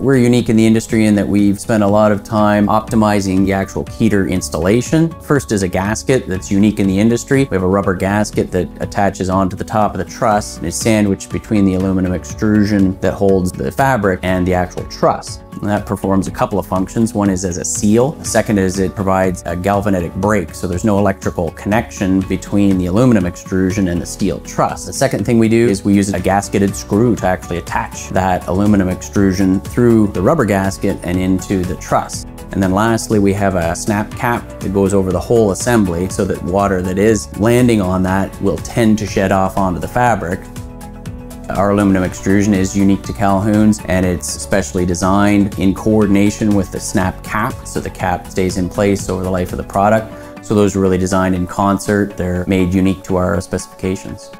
We're unique in the industry in that we've spent a lot of time optimizing the actual keder installation. First is a gasket that's unique in the industry. We have a rubber gasket that attaches onto the top of the truss and is sandwiched between the aluminum extrusion that holds the fabric and the actual truss. That performs a couple of functions. One is as a seal. The second is it provides a galvanic break, so there's no electrical connection between the aluminum extrusion and the steel truss. The second thing we do is we use a gasketed screw to actually attach that aluminum extrusion through the rubber gasket and into the truss. And then lastly, we have a snap cap that goes over the whole assembly so that water that is landing on that will tend to shed off onto the fabric our aluminum extrusion is unique to Calhoun's and it's specially designed in coordination with the snap cap so the cap stays in place over the life of the product. So those are really designed in concert. They're made unique to our specifications.